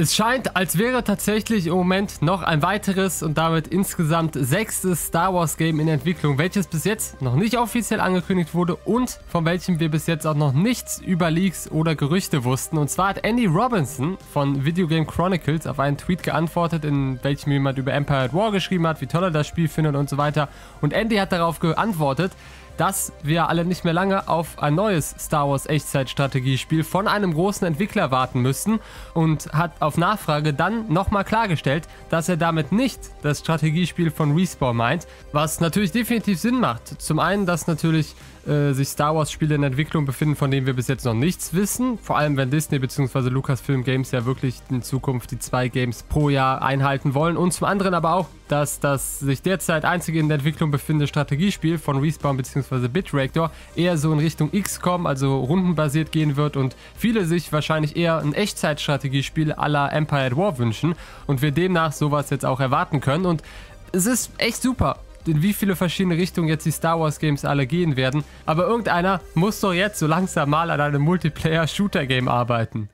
Es scheint, als wäre tatsächlich im Moment noch ein weiteres und damit insgesamt sechstes Star Wars Game in Entwicklung, welches bis jetzt noch nicht offiziell angekündigt wurde und von welchem wir bis jetzt auch noch nichts über Leaks oder Gerüchte wussten. Und zwar hat Andy Robinson von Video Game Chronicles auf einen Tweet geantwortet, in welchem jemand über Empire at War geschrieben hat, wie toll er das Spiel findet und so weiter. Und Andy hat darauf geantwortet, dass wir alle nicht mehr lange auf ein neues Star Wars Echtzeitstrategiespiel von einem großen Entwickler warten müssen und hat auf Nachfrage dann nochmal klargestellt, dass er damit nicht das Strategiespiel von Respawn meint, was natürlich definitiv Sinn macht. Zum einen, dass natürlich äh, sich Star Wars Spiele in Entwicklung befinden, von denen wir bis jetzt noch nichts wissen, vor allem wenn Disney bzw. Lucasfilm Games ja wirklich in Zukunft die zwei Games pro Jahr einhalten wollen und zum anderen aber auch, dass das sich derzeit einzige in der Entwicklung befindende Strategiespiel von Respawn bzw. Bitreactor eher so in Richtung XCOM, also rundenbasiert gehen wird und viele sich wahrscheinlich eher ein Echtzeitstrategiespiel la Empire at War wünschen und wir demnach sowas jetzt auch erwarten können und es ist echt super in wie viele verschiedene Richtungen jetzt die Star Wars Games alle gehen werden. Aber irgendeiner muss doch jetzt so langsam mal an einem Multiplayer-Shooter-Game arbeiten.